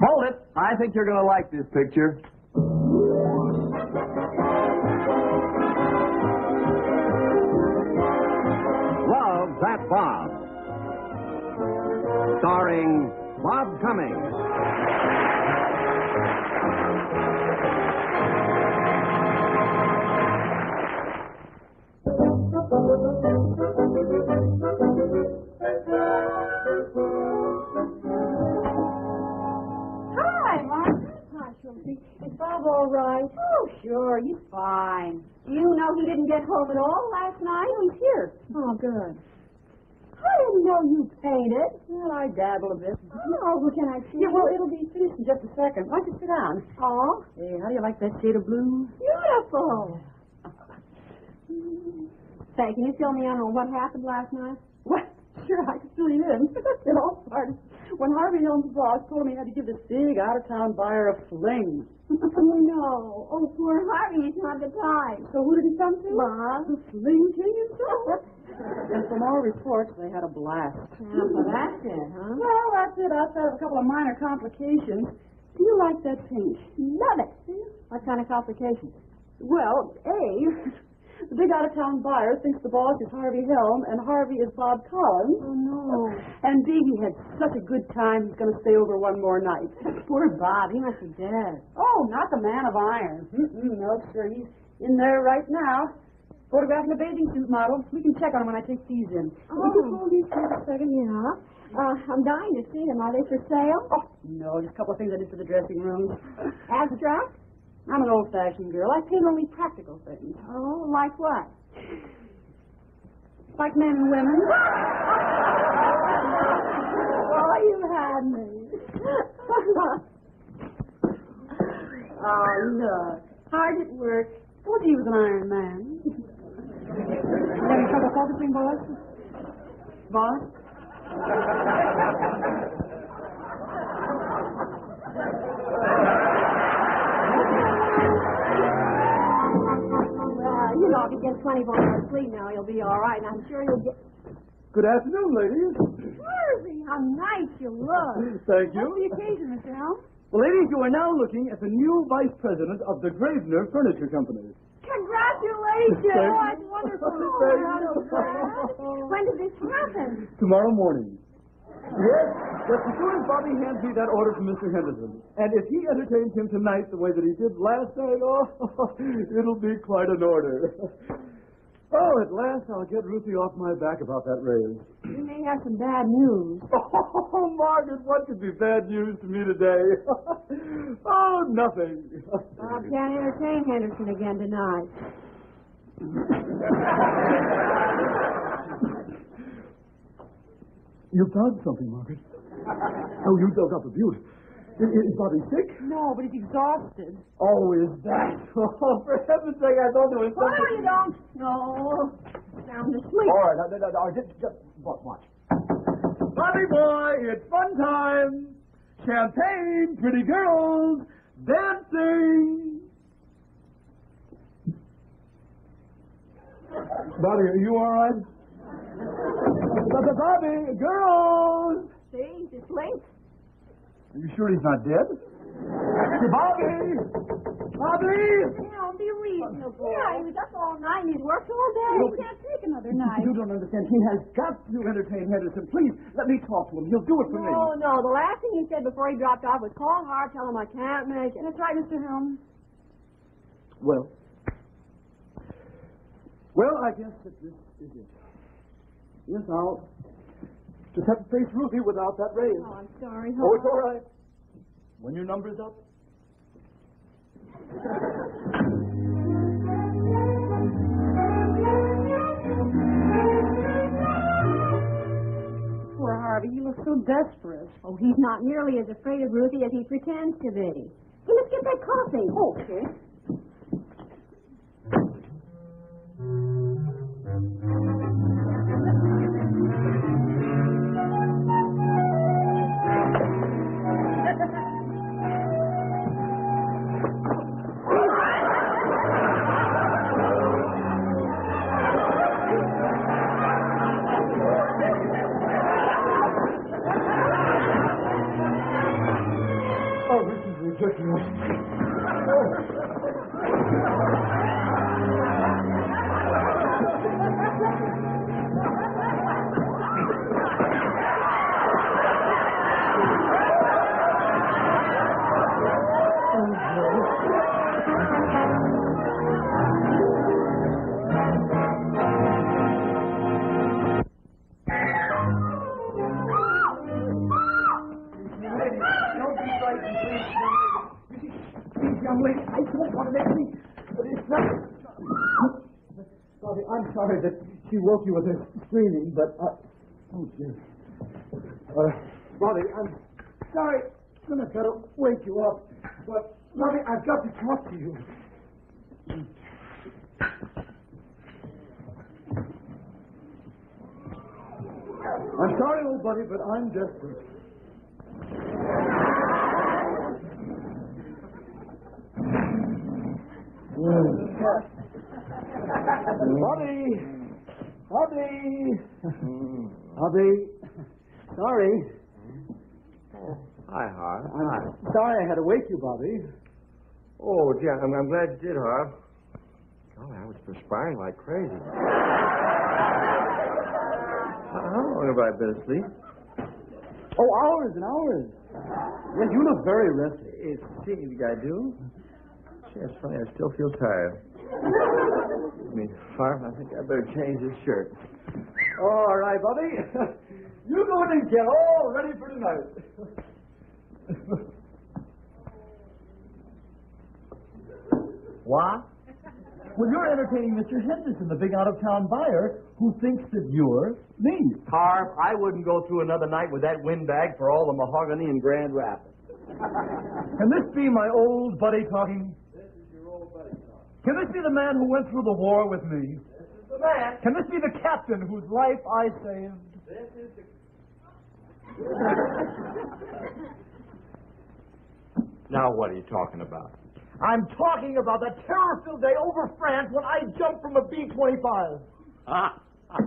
Hold it. I think you're going to like this picture. Love That Bob. Starring Bob Cummings. Bob all right? Oh, sure. He's fine. You know he didn't get home at all last night? He's here. Oh, good. I didn't know you painted. Well, I dabble a bit. Oh, well, can I see? Yeah, well, it'll be finished in just a second. Why don't you sit down? Oh? Hey, how do you like that shade of blue? Beautiful. Say, can you fill me in on what happened last night? What? Sure, I can fill you in. it all started when Harvey Helm's boss told me he had to give this big out-of-town buyer a fling. oh, no. Oh, poor Harvey. He's not the time. So who did he come to? Bob. The fling king himself. and from all reports, they had a blast. Yeah, well, that's it, huh? Well, that's it. Outside of a couple of minor complications. Do you like that paint? Love it. What kind of complications? Well, A, the big out-of-town buyer thinks the boss is Harvey Helm and Harvey is Bob Collins. Oh, no. And B, he had such a good time, he's going to stay over one more night. Poor Bob, he must be dead. Oh, not the man of iron. Mm-mm, no, sir, he's in there right now. Photographing a bathing suit model. We can check on him when I take these in. Oh. Would you hold these for a second? Yeah. Uh, I'm dying to see them. Are they for sale? Oh, no, just a couple of things I did for the dressing room. Abstract? I'm an old-fashioned girl. I paint only practical things. Oh, like what? Like men and women. oh, you had me. oh, look. Hard at work. Thought he was an Iron Man. having trouble focusing, boss? Boss? Well, you if he gets 24 hours sleep now, he'll be all right, and I'm sure he'll get... Good afternoon, ladies. Harvey, how nice you look. Thank What's you. the occasion, Mr. Helm? Well, ladies, you are now looking at the new vice president of the Gravener Furniture Company. Congratulations! You. Oh, that's wonderful. You. so. When did this happen? Tomorrow morning. Yes, just as soon as Bobby hands me that order from Mr. Henderson. And if he entertains him tonight the way that he did last night, oh, it'll be quite an order. Oh, at last I'll get Ruthie off my back about that raise. You may have some bad news. Oh, Margaret, what could be bad news to me today? oh, nothing. Bob can't entertain Henderson again tonight. You found something, Margaret. Oh, you dug up a beaut. Is, is Bobby sick? No, but he's exhausted. Oh, is that? Oh, for heaven's sake, I thought there was Oh, no, something. you don't. No. Sound asleep. All right, now, now, now, just, just watch, watch. Bobby boy, it's fun time. Champagne, pretty girls, dancing. Bobby, are you all right? Bobby, Bobby, girls. See, he's asleep. Are you sure he's not dead? Bobby! Bobby! Now, be reasonable. Yeah, he was up all night and he's worked all day. No, He can't take another night. You don't understand. He has got to entertain Henderson. Please, let me talk to him. He'll do it for me. No, no. The last thing he said before he dropped off was call Harv, tell him I can't make it. That's right, Mr. Helm. Well. Well, I guess that this is it. Yes, I'll just have to face Ruthie without that raise. Oh, I'm sorry. Oh, it's all right. When your number's up. Poor Harvey. He looks so desperate. Oh, he's not nearly as afraid of Ruthie as he pretends to be. He let's get that coffee. Okay. okay. I'm sorry that she woke you with her screaming, but, uh, oh, dear. Uh, Bobby, I'm sorry. I'm gonna gotta wake you up, but, Bobby, I've got to talk to you. I'm sorry, old buddy, but I'm desperate. Bobby! Bobby! Hmm. Bobby! Sorry. Hi, Harv. I'm sorry I had to wake you, Bobby. Oh, gee, I'm, I'm glad you did, Harv. Golly, I was perspiring like crazy. How how long have I been asleep? Oh, hours and hours. Well, you look very rested. It seems I do. Gee, it's funny, I still feel tired. I mean, Harv, I think I better change this shirt. All right, buddy. You go in and get all ready for tonight. what? Well, you're entertaining Mr. Henderson, the big out-of-town buyer, who thinks that you're me. Harv, I wouldn't go through another night with that windbag for all the mahogany in Grand Rapids. Can this be my old buddy talking? This is your old buddy talking. Can this be the man who went through the war with me? This is the man. Can this be the captain whose life I saved? This is the... Now, what are you talking about? I'm talking about that terror-filled day over France when I jumped from a B-25. Ah.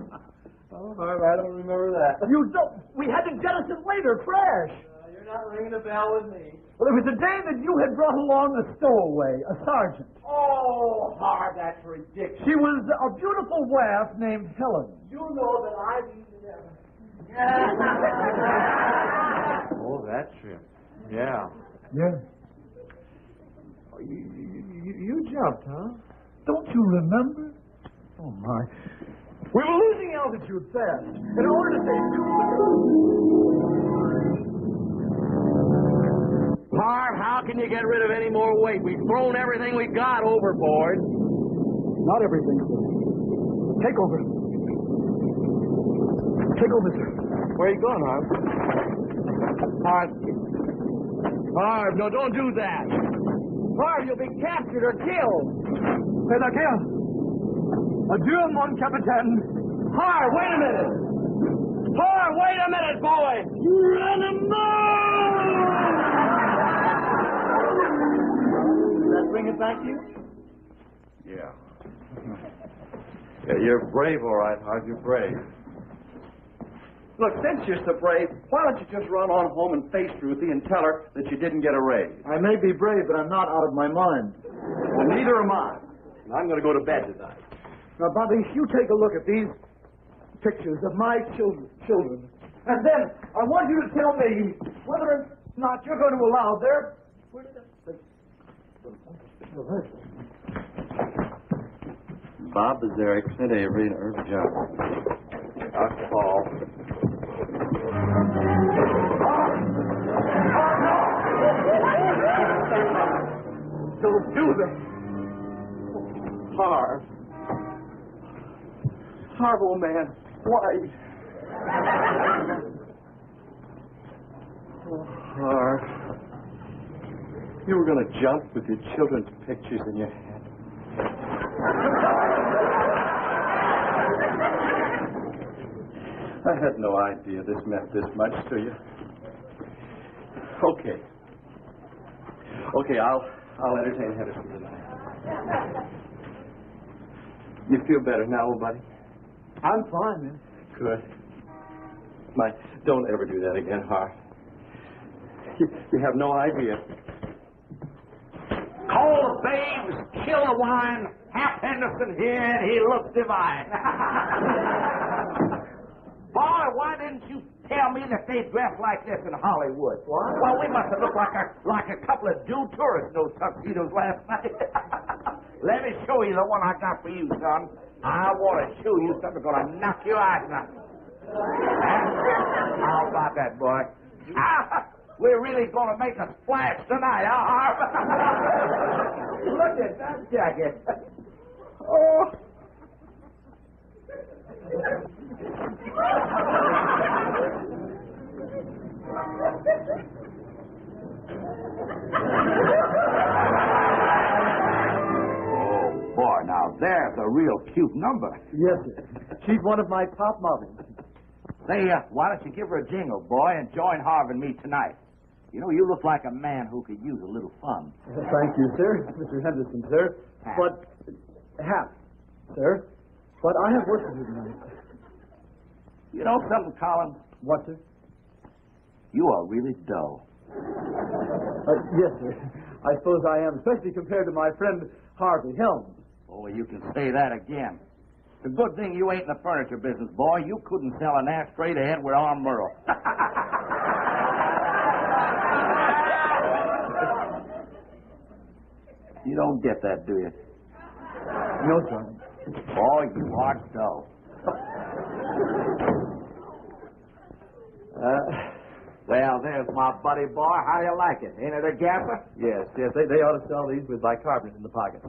oh, Harv, I don't remember that. You don't. We had to jettison later, crash. You're not ringing a bell with me. Well, it was the day that you had brought along a stowaway, a sergeant. Oh, Harv, that's ridiculous. She was a beautiful waif named Helen. You know that I've eaten them. oh, that's trip. Yeah. Yeah. Oh, you, you, you, you jumped, huh? Don't you remember? Oh, my. We were losing altitude fast. In order to save Harv, how can you get rid of any more weight? We've thrown everything we got overboard. Not everything, sir. Take over. Take over, sir. Where are you going, Harv? Harv. Harv, no, don't do that. Harv, you'll be captured or killed. Say that again. Adieu, mon capitaine. Harv, wait a minute. Harv, wait a minute, boy. Did that bring it back to you? Yeah. Yeah, you're brave, all right, Harv. You're brave. Look, since you're so brave, why don't you just run on home and face Ruthie and tell her that you didn't get a raise? I may be brave, but I'm not out of my mind. Well, neither am I. And I'm going to go to bed tonight. Now, Bobby, you take a look at these pictures of my children, children, and then I want you to tell me whether or not you're going to allow their. Bob Bazaric, Clint Avery, and Irv Johnson. Dr. Paul. Don't do this. Harv. Harv, old man. Why? Oh, Harv. You were going to jump with your children's pictures in your hand. I had no idea this meant this much to you. Okay. Okay, I'll I'll entertain Henderson tonight. You feel better now, old buddy? I'm fine, man. Good. My, don't ever do that again, Harv. You, you have no idea. All the chill wine. Hap Henderson here, and he looks divine. Boy, why didn't you tell me that they dress like this in Hollywood? What? Well, we must have looked like a like a couple of Jew tourists in those tuxedos last night. Let me show you the one I got for you, son. I want to show you something gonna knock your eyes out. How about that, boy? Ah, we're really gonna make a splash tonight, huh, Harv? Look at that jacket. Oh. Oh, boy, now there's a real cute number. Yes, sir. She's one of my top models. Say, uh, why don't you give her a jingle, boy, and join Harv and me tonight? You know, you look like a man who could use a little fun. Thank you, sir. Mr. Henderson, sir. Hap. But, Hap, sir. But I have work to do tonight. You know something, Colin? What, sir? You are really dull. Uh, yes, sir. I suppose I am, especially compared to my friend Harvey Helms. Oh, you can say that again. It's a good thing you ain't in the furniture business, boy. You couldn't sell an ashtray to Edward R. Murrow. don't get that, do you? No, sir. Oh, you are dull. Uh, well, there's my buddy boy. How do you like it? Ain't it a gapper? Yes, yes. They, they ought to sell these with bicarbonate in the pocket.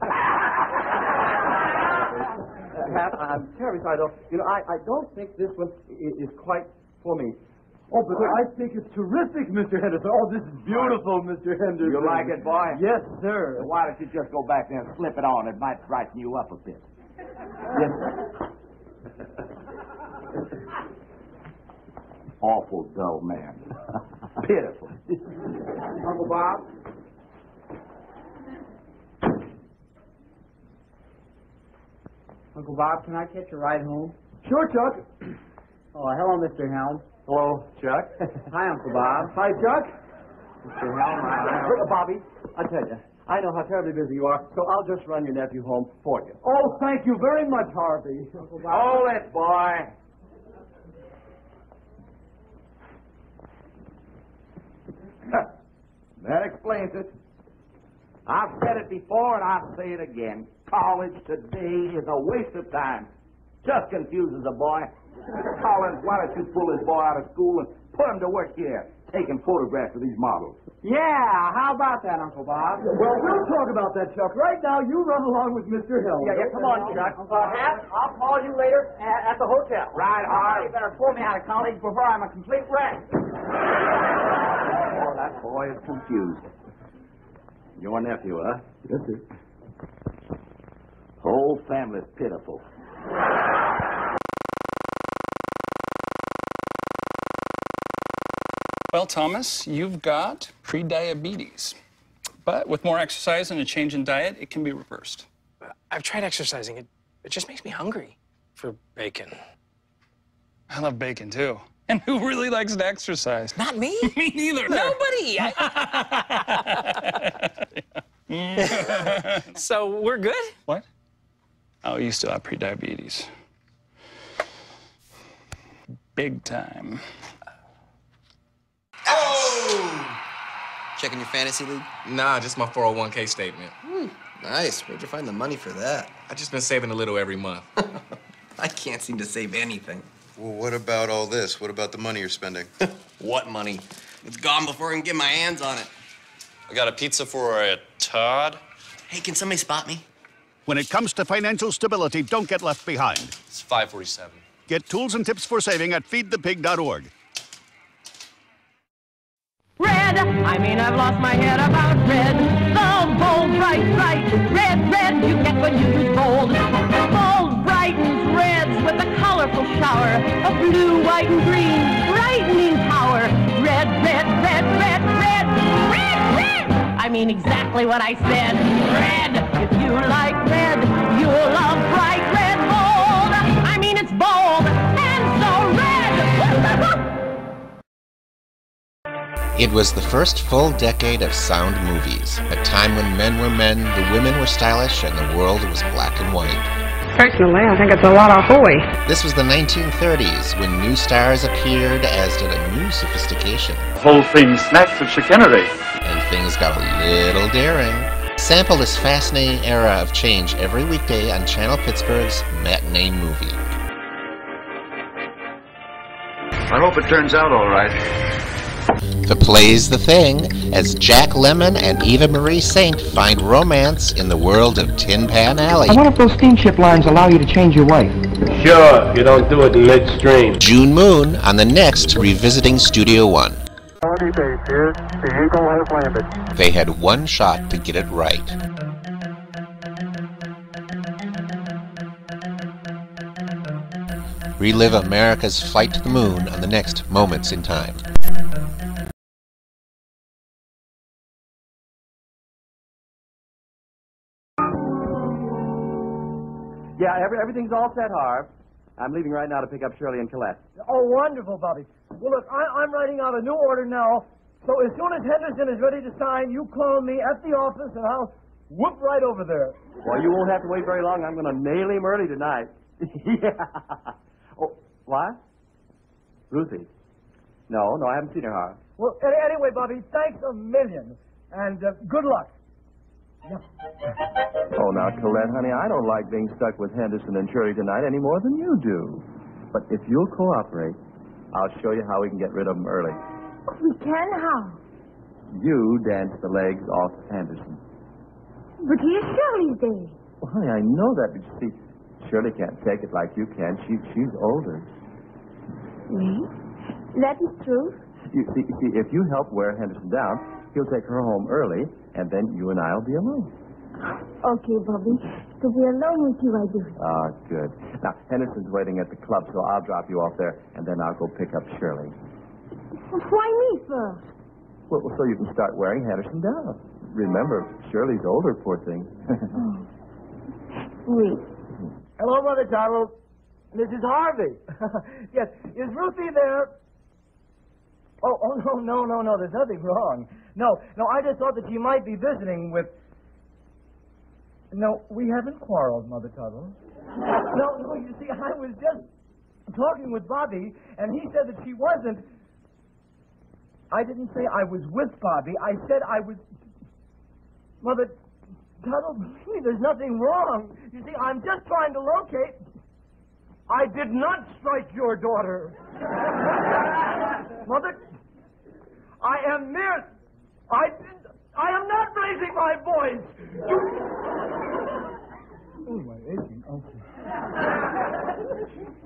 Pat, I'm terribly sorry, though. You know, I, I don't think this one is, is quite for me. Oh, but I think it's terrific, Mr. Henderson. Oh, this is beautiful, Mr. Henderson. You like it, boy? Yes, sir. Well, why don't you just go back there and slip it on? It might brighten you up a bit. Yes, sir. Awful dull man. Pitiful. Uncle Bob? Uncle Bob, can I catch a ride home? Sure, Chuck. Oh, hello, Mr. Helm. Hello, Chuck. Hi, Uncle Bob. Hi, Chuck. Mr. Helm, Look, uh, Bobby, I tell you, I know how terribly busy you are, so I'll just run your nephew home for you. Oh, thank you very much, Harvey. Hold it, boy. that explains it. I've said it before and I'll say it again. College today is a waste of time. Just confuses a boy. Collins, why don't you pull this boy out of school and put him to work here, taking photographs of these models? Yeah, how about that, Uncle Bob? Well, we'll talk about that, Chuck. Right now, you run along with Mr. Helm. Yeah, yeah, come on, Chuck. Uncle Hap, I'll call you later at, at the hotel. Right, all right. You better pull me out of college before I'm a complete wreck. Oh, that boy is confused. Your nephew, huh? Yes, sir. Whole family's pitiful. Well, Thomas, you've got prediabetes. But with more exercise and a change in diet, it can be reversed. I've tried exercising. It, it just makes me hungry for bacon. I love bacon too. And who really likes to exercise? Not me. Me neither. Nobody. I- so we're good? What? Oh, you still have prediabetes. Big time. Checking your fantasy league? Nah, just my 401k statement. Hmm, nice. Where'd you find the money for that? I just been saving a little every month. I can't seem to save anything. Well, what about all this? What about the money you're spending? What money? It's gone before I can get my hands on it. I got a pizza for a Todd. Hey, can somebody spot me? When it comes to financial stability, don't get left behind. It's 547. Get tools and tips for saving at feedthepig.org. Red, I mean I've lost my head about red. The bold, bright, bright, red, red you get when you use bold. Bold brightens reds with a colorful shower of blue, white, and green, brightening power. Red, red, red, red, red, red, red. I mean exactly what I said. Red, if you like red, you'll love bright red It was the first full decade of sound movies, a time when men were men, the women were stylish, and the world was black and white. Personally, I think it's a lot of hooey. This was the 1930s when new stars appeared, as did a new sophistication. The whole thing smacks of chicanery. And things got a little daring. Sample this fascinating era of change every weekday on Channel Pittsburgh's Matinee Movie. I hope it turns out all right. The play's the thing, as Jack Lemmon and Eva Marie Saint find romance in the world of Tin Pan Alley. I wonder if those steamship lines allow you to change your wife. Sure, you don't do it in midstream. June Moon on the next Revisiting Studio One. Base here. The Eagle has landed. They had one shot to get it right. Relive America's flight to the moon on the next Moments in Time. Yeah, every, everything's all set, Harv. I'm leaving right now to pick up Shirley and Colette. Oh, wonderful, Bobby. Well, look, I, I'm writing out a new order now. So as soon as Henderson is ready to sign, you call me at the office and I'll whoop right over there. Well, you won't have to wait very long. I'm going to nail him early tonight. yeah. Oh, what? Ruthie? No, no, I haven't seen her, Harv. Well, anyway, Bobby, thanks a million. And uh, good luck. Oh, now, Colette, honey, I don't like being stuck with Henderson and Shirley tonight any more than you do. But if you'll cooperate, I'll show you how we can get rid of them early. We can how? You dance the legs off Henderson. But here's Shirley's day. Well, honey, I know that, but you see, Shirley can't take it like you can. She, she's older. Me? That is true. You see, you see, if you help wear Henderson down, he'll take her home early, and then you and I'll be alone. Okay, Bobby. To be alone with you, I do. Ah, good. Now, Henderson's waiting at the club, so I'll drop you off there, and then I'll go pick up Shirley. Why me first? Well, so you can start wearing Henderson down. Remember, Shirley's older, poor thing. Sweet. Hello, Mother. This is Harvey. yes, is Ruthie there? Oh, oh, no, no, no, no. There's nothing wrong. No, no, I just thought that she might be visiting with. No, we haven't quarreled, Mother Tuttle. no, no, you see, I was just talking with Bobby, and he said that she wasn't. I didn't say I was with Bobby. I said I was. Mother Tuttle, believe me, there's nothing wrong. You see, I'm just trying to locate. I did not strike your daughter. Mother, I am mere. I I am not raising my voice. You... Oh, my aching uncle.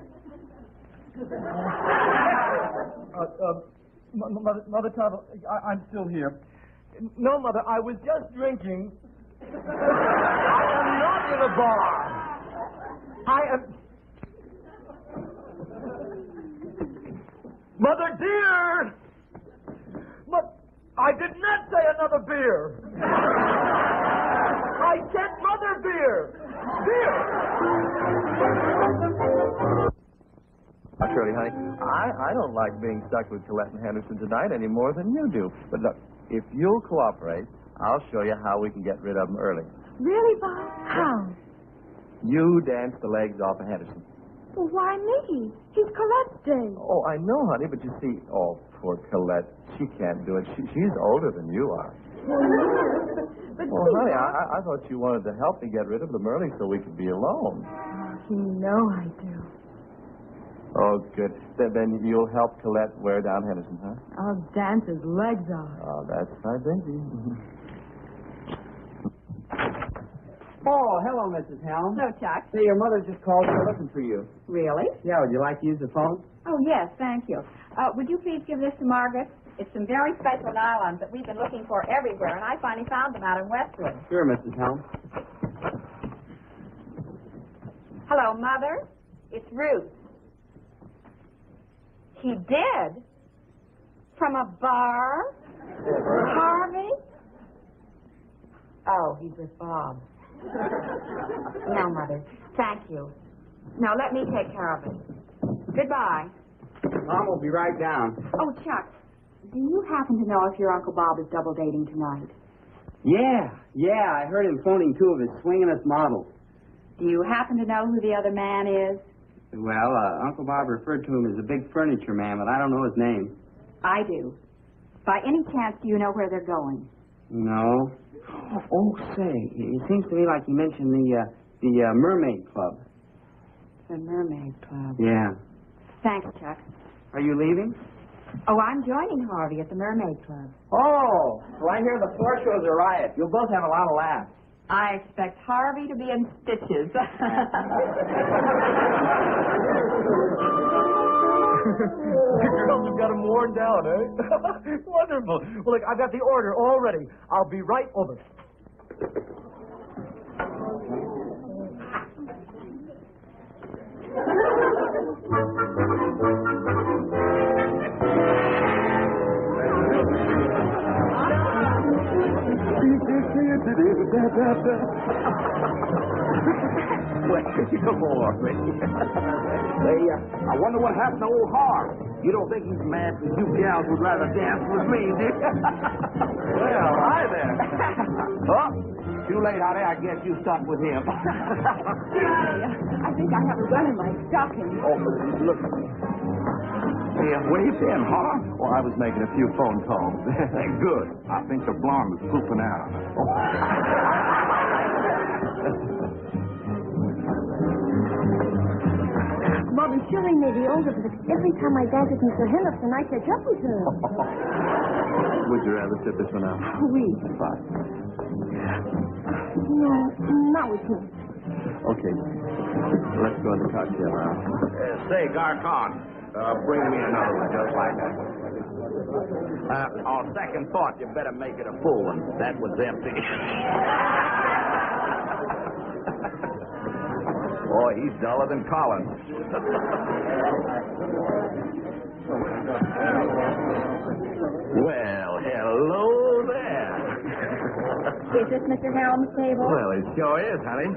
Uh, uh, Mother, Mother Tuttle, I, I'm still here. No, Mother, I was just drinking. I am not in a bar. I am. Mother dear! But I did not say another beer. I said mother beer. Beer. Now, Shirley, honey, I, I don't like being stuck with Colette and Henderson tonight any more than you do. But look, if you'll cooperate, I'll show you how we can get rid of them early. Really, Bob? How? You dance the legs off of Henderson. Well, why me? It's Colette's day. Oh, I know, honey, but you see, oh, poor Colette, she can't do it. She, she's older than you are. But Well, honey, I, I thought you wanted to help me get rid of them early so we could be alone. Oh, you know I do. Oh, good. Then, then you'll help Colette wear down Henderson, huh? I'll dance his legs off. Oh, that's my baby. Oh, hello, Mrs. Helm. Hello, Chuck. Say, your mother just called. We're looking for you. Really? Yeah, would you like to use the phone? Oh, yes, thank you. Uh, would you please give this to Margaret? It's some very special nylons that we've been looking for everywhere, and I finally found them out in Westwood. Sure, Mrs. Helm. Hello, Mother. It's Ruth. He did? From a bar? Harvey? Oh, he's with Bob. No, Mother. Thank you. Now, let me take care of it. Goodbye. Mom will be right down. Oh, Chuck, Do you happen to know if your Uncle Bob is double dating tonight? Yeah, yeah, I heard him phoning two of his swingin'est models. Do you happen to know who the other man is? Well, uh, Uncle Bob referred to him as a big furniture man, but I don't know his name. I do. By any chance, do you know where they're going? No. Oh, say, it seems to me like you mentioned the uh, the uh, Mermaid Club. The Mermaid Club. Yeah. Thanks, Chuck. Are you leaving? Oh, I'm joining Harvey at the Mermaid Club. Oh, well, I hear the floor show's a riot. You'll both have a lot of laughs. I expect Harvey to be in stitches. Have got him worn down, eh? Wonderful. Well, look, I've got the order all ready. I'll be right over. Well, come on, Ricky. Hey, uh, I wonder what happened to old Harv. You don't think he's mad because you gals would rather dance with me, do you? well, hi there. oh, too late, honey. I guess you stuck with him. I think I have a run in my stocking. oh, look. Hey, uh, where you been, Harv? Well, I was making a few phone calls. Hey, good. I think the blonde was pooping out. Bobby Shilling may be older, but every time I dance with Mr. Henderson, I catch up with her. Would you rather sit this one out? Oui. Fine. No, not with him. Okay. Let's go in the cocktail hour. Uh, say, Garcon, uh, bring me another one just like that. Uh, on second thought, you better make it a full one. That was empty. Boy, he's duller than Collins. well, hello there. Is this Mr. Helm's table? Well, it sure is, honey.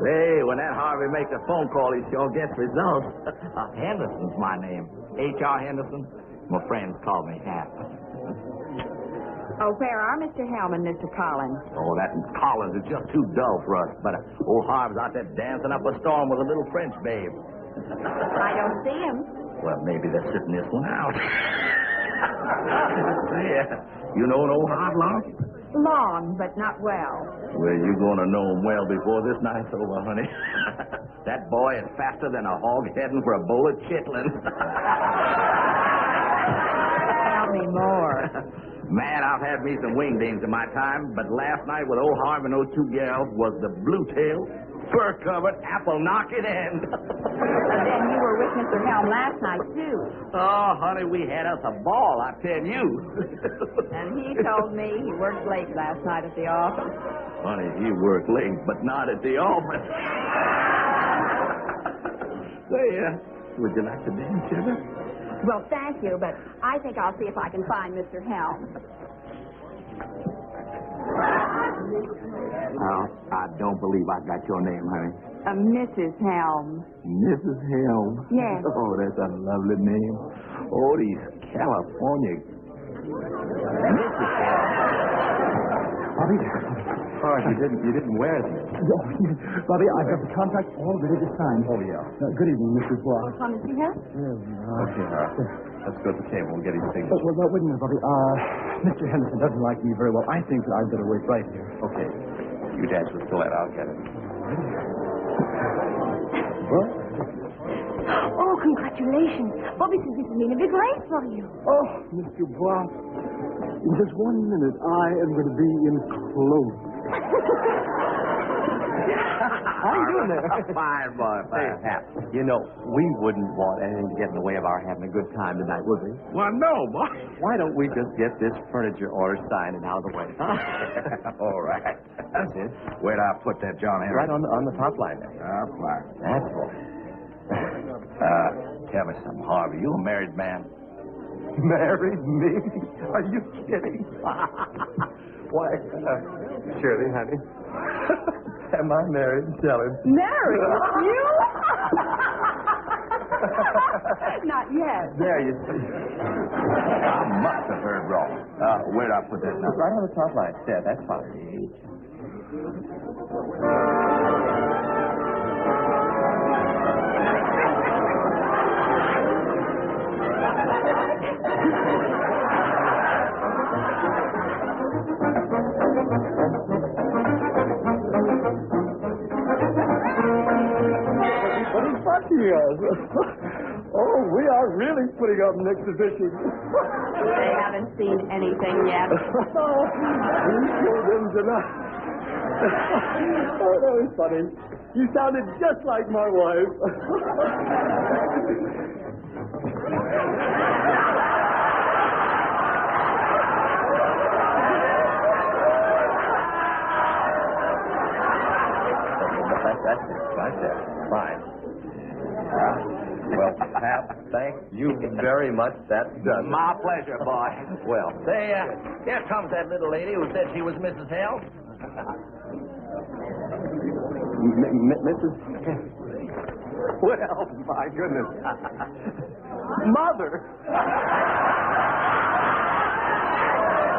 Hey, when that Harvey makes a phone call, he sure gets results. uh, Henderson's my name. H.R. Henderson. My friends call me Hap. Oh, where are Mr. Helm and Mr. Collins? Oh, that Collins is just too dull for us. But uh, old Harvey's out there dancing up a storm with a little French babe. I don't see him. Well, maybe they're sitting this one out. yeah. You know an old Harv long? Long, but not well. Well, you're going to know him well before this night's over, honey. that boy is faster than a hog heading for a bowl of chitlins. Tell me more. Man, I've had me some wingdings in my time, but last night with old Harv and those two gals was the blue tail, fur covered, apple knocking end. And then you were with Mr. Helm last night, too. oh, honey, we had us a ball, I tell you. And he told me he worked late last night at the office. honey, he worked late, but not at the office. Say, uh, would you like to dance, sugar? Well, thank you, but I think I'll see if I can find Mr. Helm. Oh, I don't believe I got your name, honey. Uh, Mrs. Helm. Mrs. Helm. Yes. Oh, that's a lovely name. Oh, these California. Mrs. Helm. Bobby, oh, you didn't you didn't wear them. Bobby, I've got the contract all ready to sign. Oh yeah. Uh, good evening, Mrs. Blah. Come and see her? Okay, Harv. Let's go to the table and get his signature. well, well, wait a minute, Bobby. Uh, Mr. Henderson doesn't like me very well. I think that I'd better wait right here. Okay. You dance with Colette. I'll get it. Well, Oh, congratulations. Bobby says this has been a big race for you. oh, Mr. Block, in just one minute, I am going to be in clothes. You doing there? fine, boy, fine. You know, we wouldn't want anything to get in the way of our having a good time tonight, would we? Well, no, boy. Why don't we just get this furniture order signed and out of the way? All right. That's it. Where'd I put that, John Henry? Right on the, on the top line there. Top line. That's all. Uh, tell me something, Harvey. You a married man? Married me? Are you kidding? Why, uh, surely, honey. Am I married? Tell him. Married? You? Not yet. There you see. I must have heard wrong. Uh, where'd I put that now? Right on the top line. There, that's fine. What is fucking us? oh, we are really putting up an exhibition. They haven't seen anything yet. we killed them tonight. oh, that was funny. You sounded just like my wife. That's, that's it. Right there. Fine. Well, Hap, thank you very much. That does it. My pleasure, boy. Well, Say, uh, here comes that little lady who said she was Mrs. Helm. M- M- Mrs. Well, my goodness. Mother.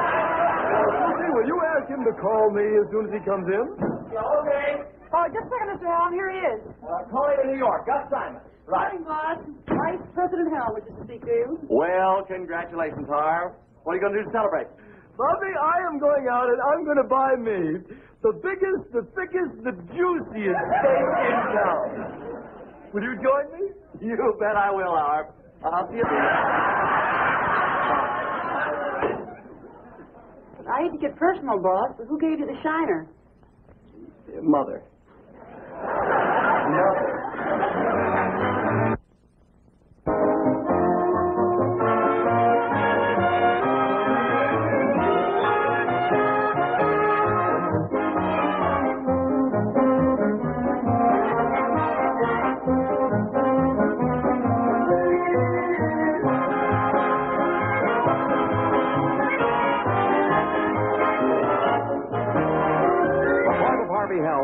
Hey, will you ask him to call me as soon as he comes in? okay. Oh, just a second, Mr. Helm. Here he is. Uh, calling in New York. Gus Simon. Morning, boss. Vice President Helm wishes to speak to you. Well, congratulations, Harv. What are you going to do to celebrate? Bobby, I am going out and I'm going to buy me the biggest, the thickest, the juiciest steak in town. Will you join me? You bet I will, Harv. I'll see you I hate to get personal, boss, but who gave you the shiner? Mother.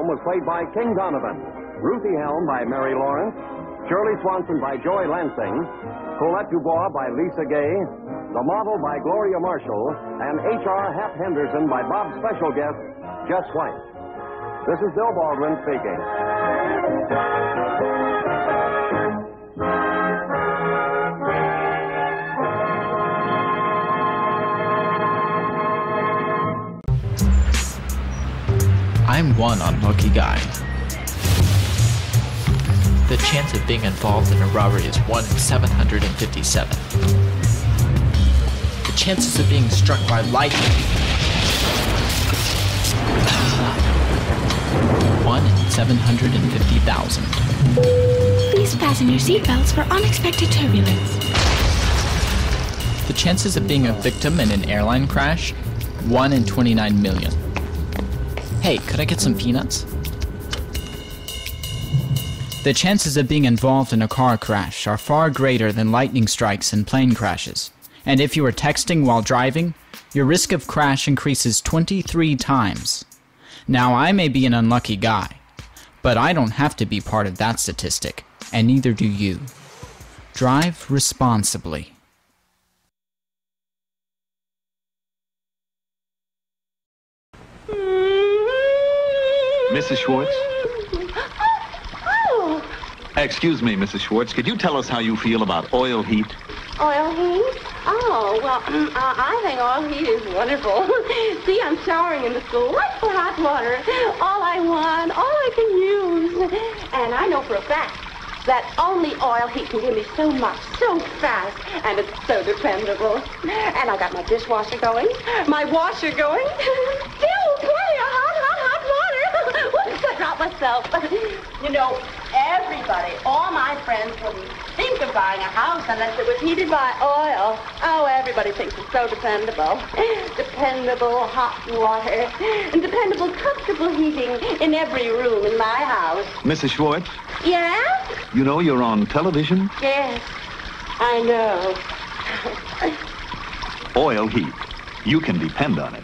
Helm was played by King Donovan, Ruthie Helm by Mary Lawrence, Shirley Swanson by Joi Lansing, Colette Dubois by Lisa Gaye, the model by Gloria Marshall, and H.R. Hap Henderson by Bob's special guest, Jesse White. This is Bill Baldwin speaking. I'm one unlucky guy. The chance of being involved in a robbery is 1 in 757. The chances of being struck by lightning. 1 in 750,000. Please fasten your seatbelts for unexpected turbulence. The chances of being a victim in an airline crash? 1 in 29 million. Hey, could I get some peanuts? The chances of being involved in a car crash are far greater than lightning strikes and plane crashes. And if you are texting while driving, your risk of crash increases 23 times. Now, I may be an unlucky guy, but I don't have to be part of that statistic, and neither do you. Drive responsibly. Mrs. Schwartz? Oh, Excuse me, Mrs. Schwartz. Could you tell us how you feel about oil heat? oil heat? Oh, well, mm, uh, I think oil heat is wonderful. See, I'm showering in the school. What for hot water? All I want, all I can use. And I know for a fact that only oil heat can give me so much, so fast, and it's so dependable. And I got my dishwasher going, my washer going. Still plenty of hot, hot, hot water. Wouldn't I drop myself? You know, everybody, all my friends wouldn't think of buying a house unless it was heated by oil. Oh, everybody thinks it's so dependable. Dependable hot water and dependable comfortable heating in every room in my house. Mrs. Schwartz, Yeah? you know you're on television? Yes. I know. Oil heat. You can depend on it.